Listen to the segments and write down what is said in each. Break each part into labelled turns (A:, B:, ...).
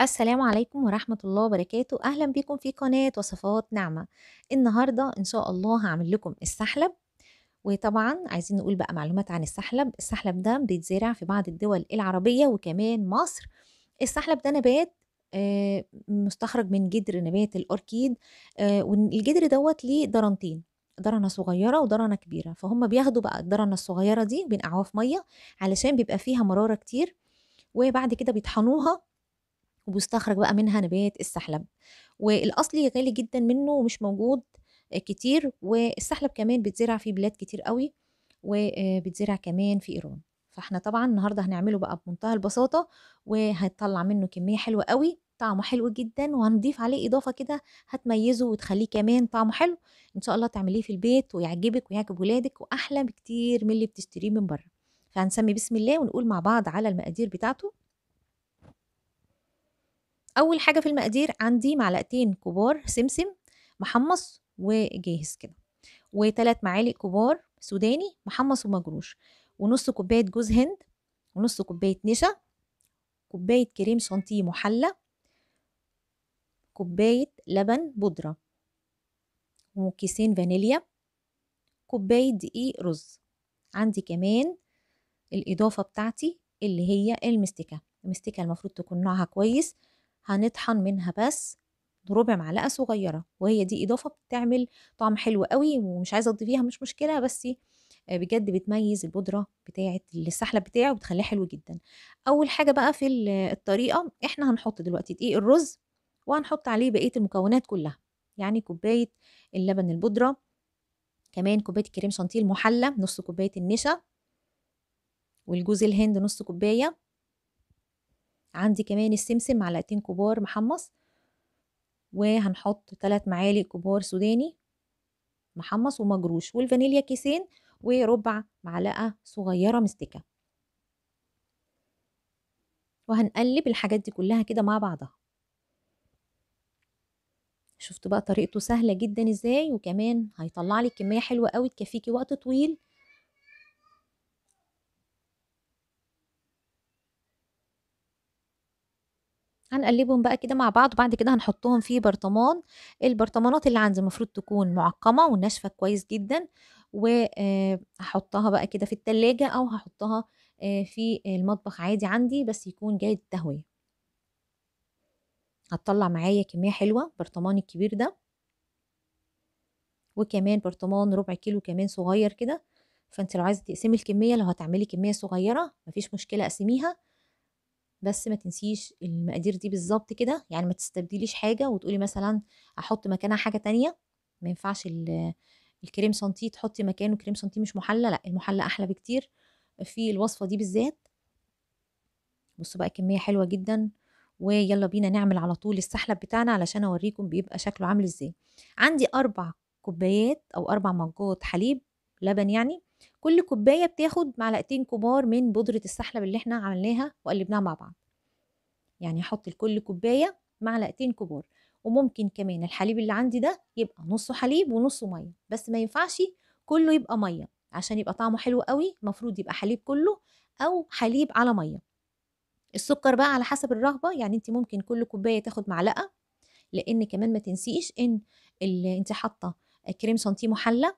A: السلام عليكم ورحمة الله وبركاته. أهلا بكم في قناة وصفات نعمة النهاردة إن شاء الله هعمل لكم السحلب. وطبعا عايزين نقول بقى معلومات عن السحلب. السحلب ده بيتزرع في بعض الدول العربية وكمان مصر. السحلب ده نبات آه، مستخرج من جذر نبات الأوركيد آه، والجذر دوت ليه درنتين. درنة صغيرة ودرنة كبيرة. فهم بياخدوا بقى الدرنة الصغيرة دي بينقعوها في مية علشان بيبقى فيها مرارة كتير وبعد كده بيطحنوها وبيستخرج بقى منها نبات السحلب. والأصلي غالي جدا منه ومش موجود كتير والسحلب كمان بيتزرع في بلاد كتير قوي وبيتزرع كمان في إيران. فإحنا طبعا النهارده هنعمله بقى بمنتهى البساطة وهيطلع منه كمية حلوة قوي طعمه حلو جدا وهنضيف عليه إضافة كده هتميزه وتخليه كمان طعمه حلو. إن شاء الله تعمليه في البيت ويعجبك ويعجب ولادك وأحلى بكتير من اللي بتشتريه من بره. فهنسمي بسم الله ونقول مع بعض على المقادير بتاعته. أول حاجة في المقادير عندي معلقتين كبار سمسم محمص وجاهز كده وثلاث معالق كبار سوداني محمص ومجروش ونص كوباية جوز هند ونص كوباية نشا كوباية كريم شانتيه محلى كوباية لبن بودرة وكيسين فانيليا كوباية دقيق رز. عندي كمان الإضافة بتاعتي اللي هي المستكه المستكه المفروض تكون نوعها كويس هنطحن منها بس ربع معلقة صغيرة وهي دي إضافة بتعمل طعم حلو قوي ومش عايزة تضيفيها مش مشكلة بس بجد بتميز البودرة بتاعه السحلب بتاعه وبتخليه حلو جدا. أول حاجة بقى في الطريقة إحنا هنحط دلوقتي دقيق الرز وهنحط عليه بقية المكونات كلها يعني كوباية اللبن البودرة كمان كوباية كريم شانتيه المحلى نص كوباية النشا والجوز الهند نص كوباية عندي كمان السمسم معلقتين كبار محمص وهنحط ثلاث معالق كبار سوداني محمص ومجروش والفانيليا كيسين وربع معلقة صغيرة مستكة. وهنقلب الحاجات دي كلها كده مع بعضها. شفتوا بقى طريقته سهلة جدا إزاي وكمان هيطلع لي كمية حلوة قوي تكفيكي وقت طويل هنقلبهم بقى كده مع بعض وبعد كده هنحطهم في برطمان. البرطمانات اللي عندي المفروض تكون معقمة وناشفة كويس جدا وهحطها بقى كده في التلاجة أو هحطها في المطبخ عادي عندي بس يكون جيد التهوية. هتطلع معايا كمية حلوة برطمان الكبير ده. وكمان برطمان ربع كيلو كمان صغير كده. فأنت لو عايزة تقسمي الكمية لو هتعملي كمية صغيرة مفيش مشكلة قسميها بس ما تنسيش المقادير دي بالظبط كده يعني ما تستبدليش حاجة وتقولي مثلا أحط مكانها حاجة تانية. ما ينفعش الكريم سانتيه تحطي مكانه كريم سانتيه مش محلى لأ المحلى أحلى بكتير في الوصفة دي بالذات. بصوا بقى كمية حلوة جدا ويلا بينا نعمل على طول السحلب بتاعنا علشان أوريكم بيبقى شكله عامل إزاي. عندي أربع كوبايات أو أربع مجات حليب لبن يعني. كل كوباية بتاخد معلقتين كبار من بودرة السحلب اللي إحنا عملناها وقلبناها مع بعض. يعني هحط لكل كوباية معلقتين كبار وممكن كمان الحليب اللي عندي ده يبقى نصه حليب ونصه مية بس ما ينفعش كله يبقى مية عشان يبقى طعمه حلو قوي المفروض يبقى حليب كله أو حليب على مية. السكر بقى على حسب الرغبة يعني انت ممكن كل كوباية تاخد معلقة لأن كمان ما تنسيش إن اللي انت حاطة كريم سانتيه محلى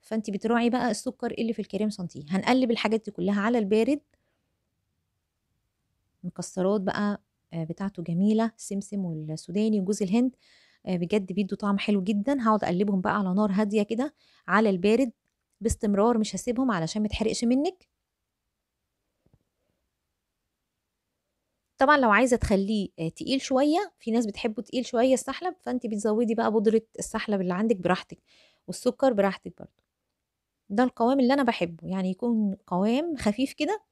A: فانت بتراعي بقى السكر اللي في الكريم سانتيه. هنقلب الحاجات دي كلها على البارد. مكسرات بقى بتاعته جميلة السمسم والسوداني وجوز الهند بجد بيدوا طعم حلو جدا. هقعد أقلبهم بقى على نار هادية كده على البارد. باستمرار مش هسيبهم علشان ما تحرقش منك. طبعا لو عايزة تخليه تقيل شوية في ناس بتحبه تقيل شوية السحلب فانت بتزودي بقى بودرة السحلب اللي عندك براحتك والسكر براحتك برضه. ده القوام اللي أنا بحبه يعني يكون قوام خفيف كده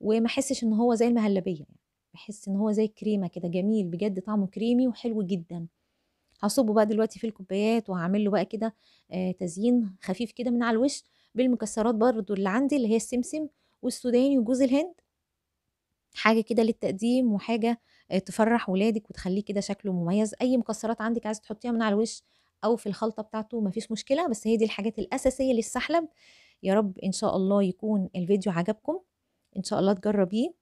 A: وما أحسش إن هو زي المهلبية يعني. بحس إن هو زي الكريمه كده جميل بجد طعمه كريمي وحلو جدا. هصبه بقى دلوقتي في الكوبايات وهعمل له بقى كده آه تزيين خفيف كده من على الوش بالمكسرات برضو اللي عندي اللي هي السمسم والسوداني وجوز الهند. حاجة كده للتقديم وحاجة تفرح ولادك وتخليه كده شكله مميز. أي مكسرات عندك عايزه تحطيها من على الوش أو في الخلطة بتاعته مفيش مشكلة بس هي دي الحاجات الأساسية للسحلب. يا رب إن شاء الله يكون الفيديو عجبكم. إن شاء الله تجربيه.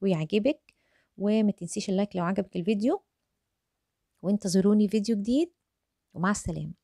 A: ويعجبك. وما تنسيش اللايك لو عجبك الفيديو. وانتظروني فيديو جديد. ومع السلامة.